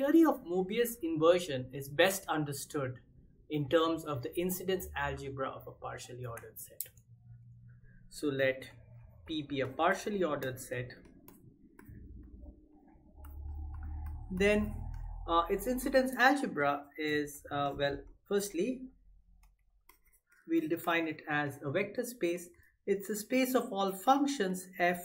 theory of Mobius inversion is best understood in terms of the incidence algebra of a partially ordered set. So let P be a partially ordered set. Then uh, its incidence algebra is, uh, well, firstly, we'll define it as a vector space. It's a space of all functions f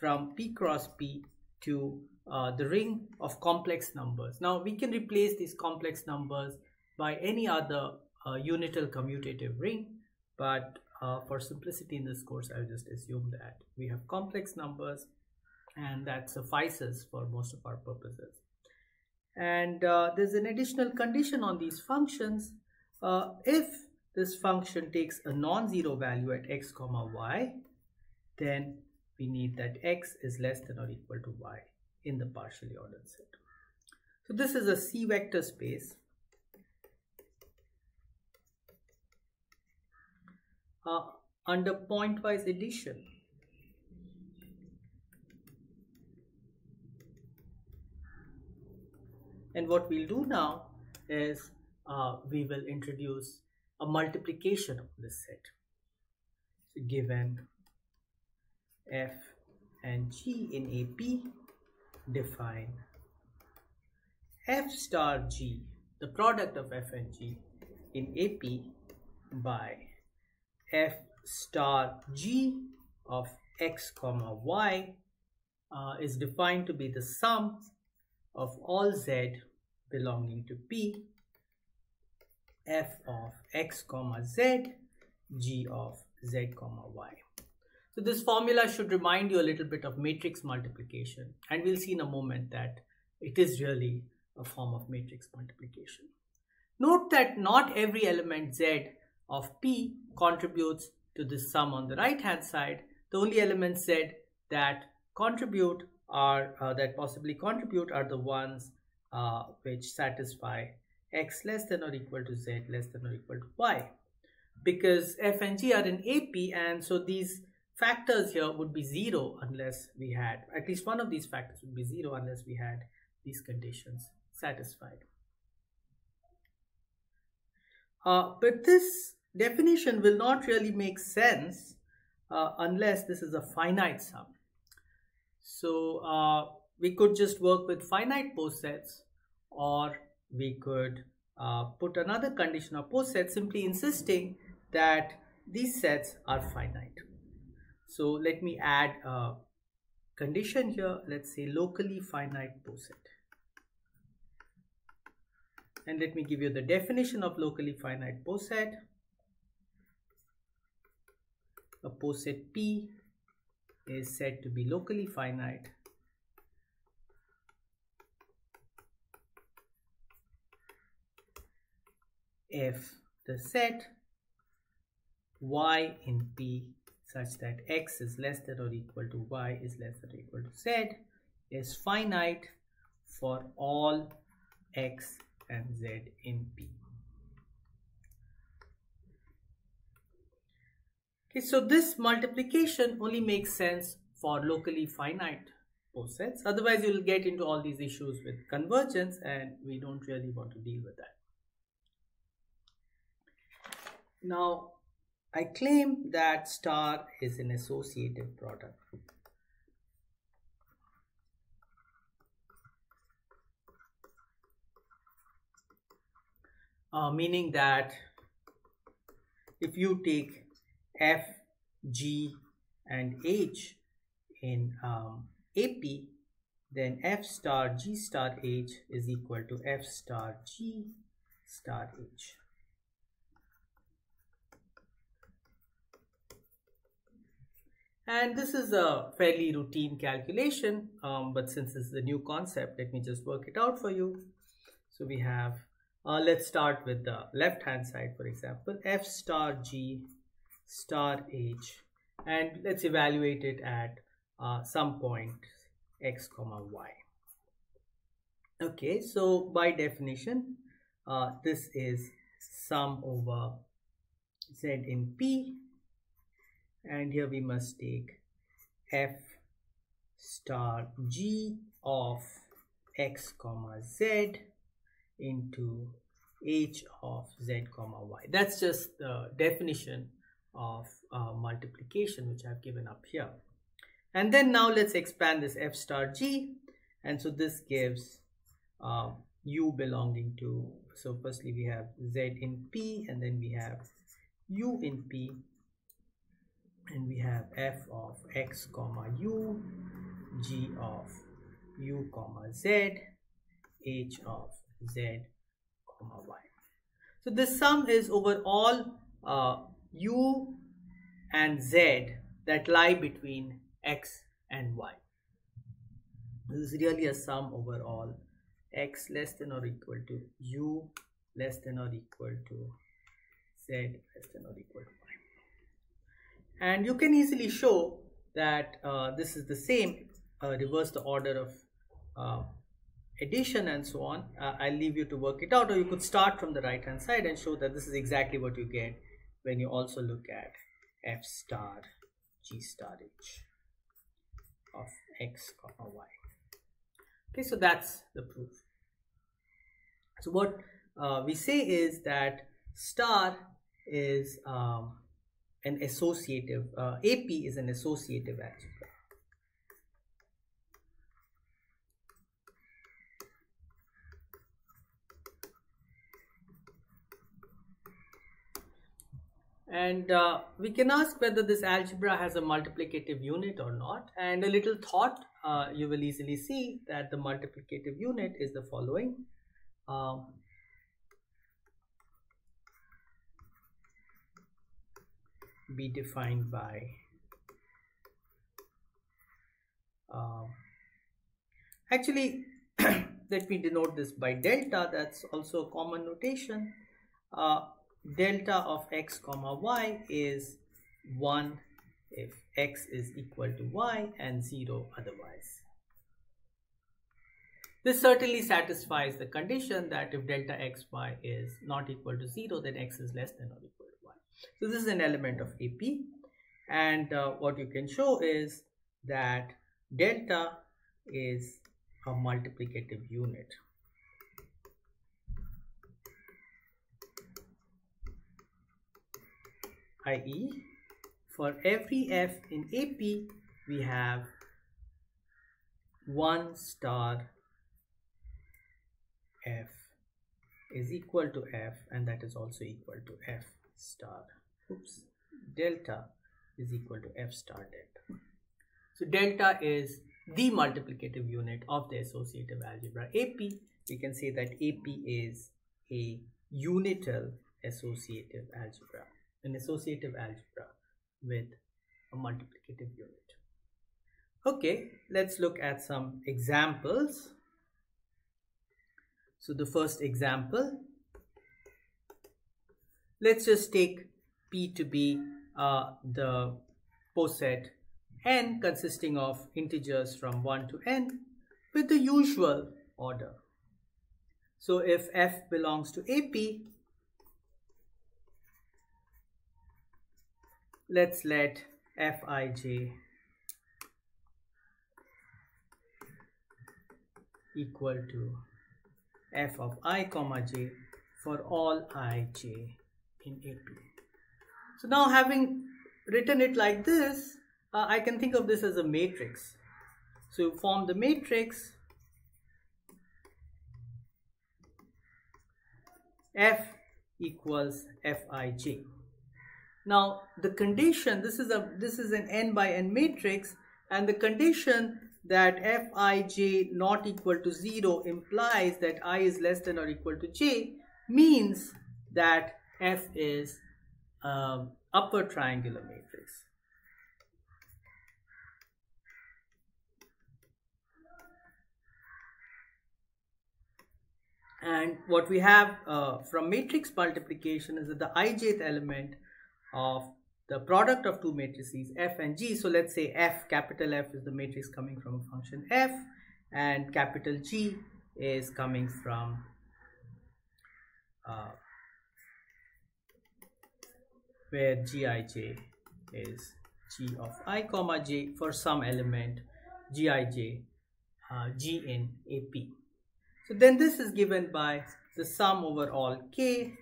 from p cross p to uh, the ring of complex numbers. Now we can replace these complex numbers by any other uh, unital commutative ring but uh, for simplicity in this course I'll just assume that we have complex numbers and that suffices for most of our purposes. And uh, there's an additional condition on these functions. Uh, if this function takes a non-zero value at x comma y then we need that x is less than or equal to y in the partially ordered set. So this is a C vector space. Uh, under pointwise addition. And what we'll do now is uh, we will introduce a multiplication of this set. So given f and g in AP define f star g, the product of f and g in AP by f star g of x comma y uh, is defined to be the sum of all z belonging to p f of x comma z g of z comma y. So this formula should remind you a little bit of matrix multiplication and we'll see in a moment that it is really a form of matrix multiplication. Note that not every element z of p contributes to this sum on the right hand side. The only elements z that contribute are uh, that possibly contribute are the ones uh, which satisfy x less than or equal to z less than or equal to y because f and g are in AP and so these factors here would be zero unless we had, at least one of these factors would be zero unless we had these conditions satisfied. Uh, but this definition will not really make sense uh, unless this is a finite sum. So uh, we could just work with finite posets or we could uh, put another condition of poset simply insisting that these sets are finite. So let me add a condition here. Let's say locally finite poset. And let me give you the definition of locally finite poset. A poset P is said to be locally finite if the set y in P such that x is less than or equal to y is less than or equal to z is finite for all x and z in P. Okay, so this multiplication only makes sense for locally finite posets. Otherwise, you will get into all these issues with convergence and we don't really want to deal with that. Now, I claim that star is an associative product. Uh, meaning that if you take F, G and H in um, AP, then F star G star H is equal to F star G star H. And this is a fairly routine calculation, um, but since this is a new concept, let me just work it out for you. So we have, uh, let's start with the left hand side, for example, f star g star h, and let's evaluate it at uh, some point x comma y. Okay, so by definition, uh, this is sum over z in p and here we must take f star g of x comma z into h of z comma y. That's just the definition of uh, multiplication which I've given up here. And then now let's expand this f star g and so this gives uh, u belonging to so firstly we have z in p and then we have u in p and we have f of x comma u g of u comma z h of z comma y. So this sum is over all uh, u and z that lie between x and y. This is really a sum over all. x less than or equal to u less than or equal to z less than or equal to y. And you can easily show that uh, this is the same, uh, reverse the order of uh, addition and so on. Uh, I'll leave you to work it out or you could start from the right hand side and show that this is exactly what you get when you also look at f star g star h of x comma y. Okay, so that's the proof. So what uh, we say is that star is um, an associative, uh, AP is an associative algebra. And uh, we can ask whether this algebra has a multiplicative unit or not. And a little thought, uh, you will easily see that the multiplicative unit is the following. Um, be defined by uh, actually let me denote this by delta. That's also a common notation. Uh, delta of x comma y is 1 if x is equal to y and 0 otherwise. This certainly satisfies the condition that if delta xy is not equal to 0 then x is less than or equal so this is an element of AP and uh, what you can show is that delta is a multiplicative unit. i.e. for every f in AP we have 1 star f is equal to f and that is also equal to f star. Oops. Delta is equal to f star delta. So delta is the multiplicative unit of the associative algebra. Ap we can say that ap is a unital associative algebra an associative algebra with a multiplicative unit. Okay let's look at some examples. So the first example let's just take P to be uh, the poset n consisting of integers from 1 to n with the usual order. So if f belongs to AP, let's let fij equal to f of i comma j for all ij in AP. So now having written it like this, uh, I can think of this as a matrix. So form the matrix F equals Fij. Now the condition, this is a this is an n by n matrix and the condition that Fij not equal to 0 implies that i is less than or equal to j means that F is um, upper triangular matrix. And what we have uh, from matrix multiplication is that the ijth element of the product of two matrices f and g. So let's say f, capital F is the matrix coming from a function f and capital G is coming from uh, where gij is g of i comma j for some element gij uh, g in ap So then this is given by the sum over all k,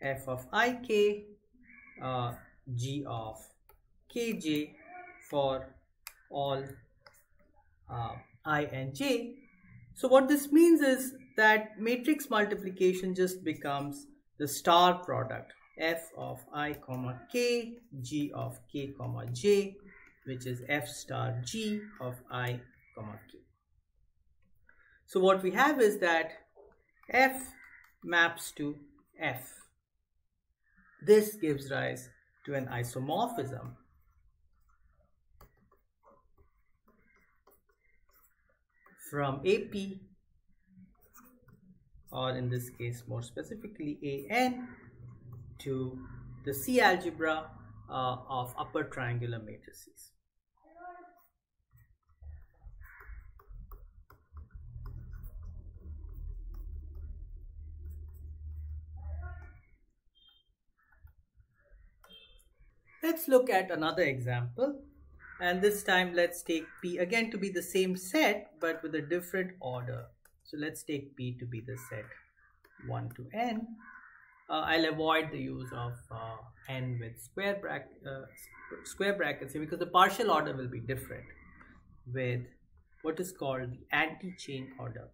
f of ik, uh, g of kj for all uh, i and j. So what this means is that matrix multiplication just becomes the star product f of i comma k, g of k comma j, which is f star g of i comma k. So what we have is that f maps to f. This gives rise to an isomorphism from AP or in this case more specifically AN to the C algebra uh, of upper triangular matrices. Let's look at another example and this time let's take P again to be the same set but with a different order. So let's take P to be the set 1 to n. Uh, I'll avoid the use of uh, n with square, bracket, uh, square brackets here because the partial order will be different with what is called the anti-chain order.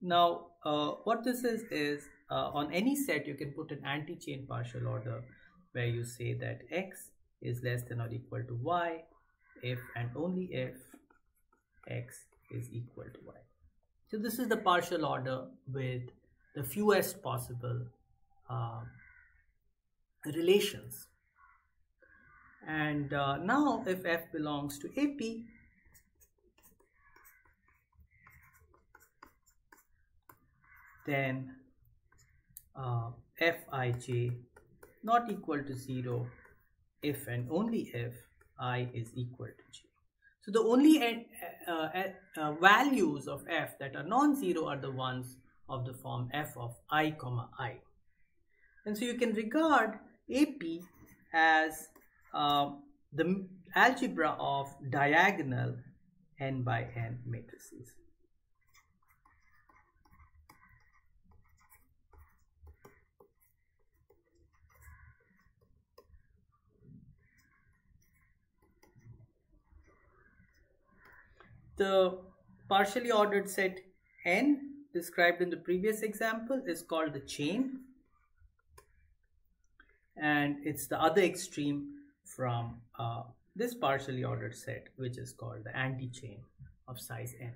Now, uh, what this is, is uh, on any set, you can put an anti-chain partial order where you say that x is less than or equal to y if and only if x is equal to y. So this is the partial order with the fewest possible uh, relations. And uh, now if f belongs to AP, then uh, fij not equal to 0 if and only if i is equal to j. So the only uh, uh, uh, values of f that are non-zero are the ones of the form f of i comma i. And so you can regard AP as um, the algebra of diagonal n by n matrices. The partially ordered set n described in the previous example is called the chain and it's the other extreme from uh, this partially ordered set which is called the anti-chain of size n.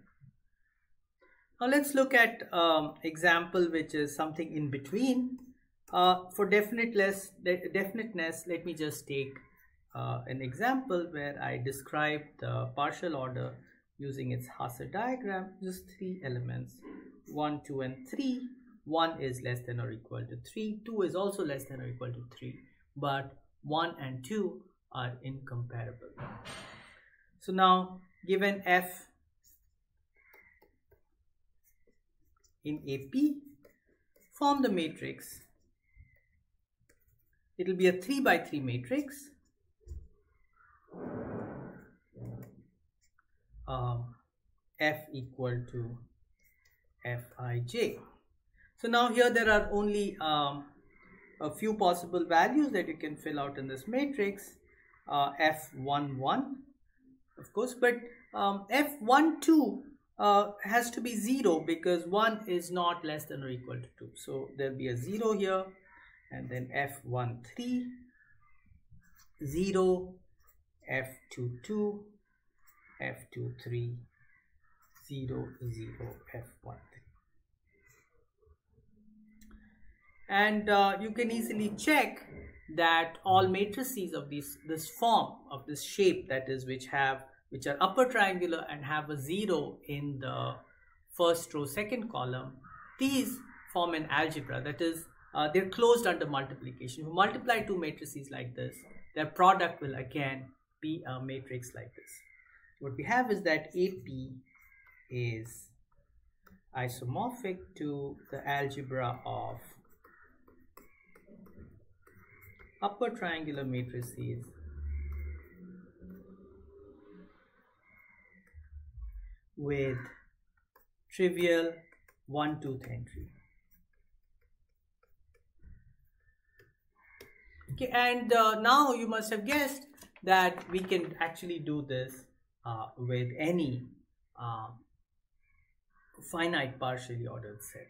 Now let's look at um, example which is something in between. Uh, for definiteness, de definiteness, let me just take uh, an example where I describe the partial order using its Hasse diagram, just three elements, 1, 2 and 3. 1 is less than or equal to 3, 2 is also less than or equal to 3, but 1 and 2 are incomparable. So now given f in AP, form the matrix. It will be a 3 by 3 matrix um, f equal to fij. So now here there are only um, a few possible values that you can fill out in this matrix uh, f11 of course but um, f12 uh, has to be 0 because 1 is not less than or equal to 2 so there'll be a 0 here and then f13 0 f22 f23 0 0 f13 and uh, you can easily check that all matrices of this this form of this shape that is which have which are upper triangular and have a zero in the first row second column these form an algebra. That is uh, they're closed under multiplication. If you multiply two matrices like this their product will again be a matrix like this what we have is that AP is isomorphic to the algebra of upper triangular matrices with trivial one tooth entry okay and uh, now you must have guessed that we can actually do this with any uh, finite partially ordered set.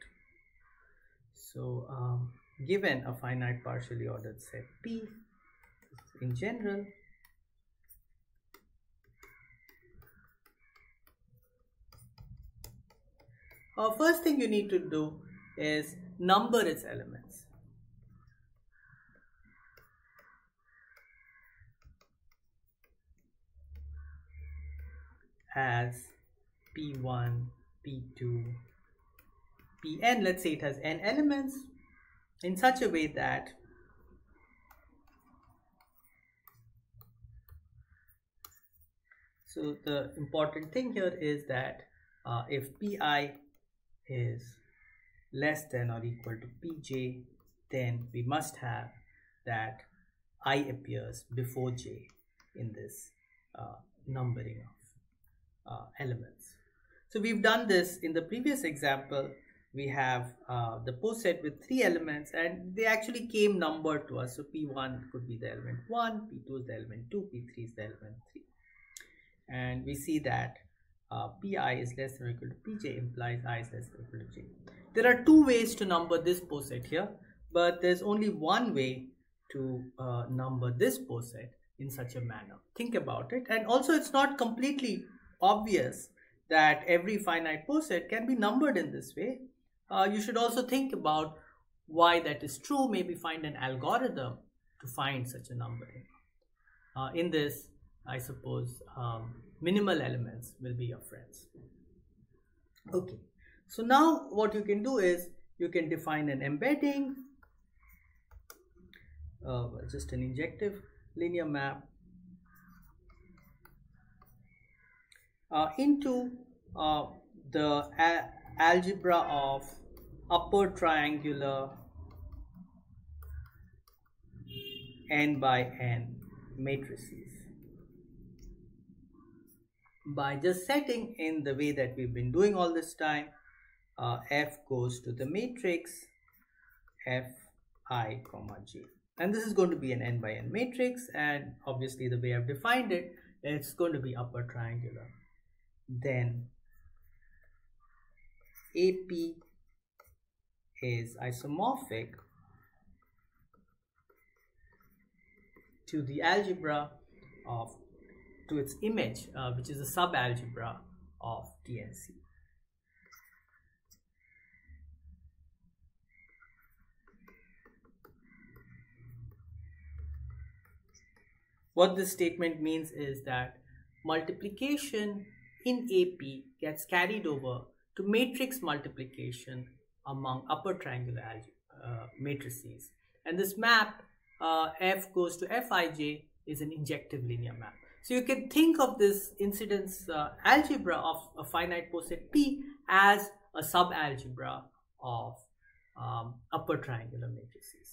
So um, given a finite partially ordered set P in general, uh, first thing you need to do is number its elements. As P1, P2, Pn, let's say it has n elements in such a way that so the important thing here is that uh, if pi is less than or equal to pj then we must have that i appears before j in this uh, numbering uh, elements so we've done this in the previous example we have uh, the poset with three elements and they actually came numbered to us. So P1 could be the element 1, P2 is the element 2, P3 is the element 3. And we see that uh, Pi is less than or equal to Pj implies I is less than or equal to J. There are two ways to number this poset here, but there's only one way to uh, number this poset in such a manner. Think about it. And also it's not completely obvious that every finite poset can be numbered in this way uh, you should also think about why that is true, maybe find an algorithm to find such a numbering. Uh, in this, I suppose um, minimal elements will be your friends. Okay, so now what you can do is you can define an embedding, uh, just an injective linear map uh, into uh, the algebra of upper triangular n by n matrices. By just setting in the way that we've been doing all this time uh, f goes to the matrix f i comma j and this is going to be an n by n matrix and obviously the way I've defined it it's going to be upper triangular then AP is isomorphic to the algebra of to its image uh, which is a subalgebra of TNC. What this statement means is that multiplication in AP gets carried over to matrix multiplication among upper triangular uh, matrices. And this map uh, F goes to Fij is an injective linear map. So you can think of this incidence uh, algebra of a finite poset P as a subalgebra of um, upper triangular matrices.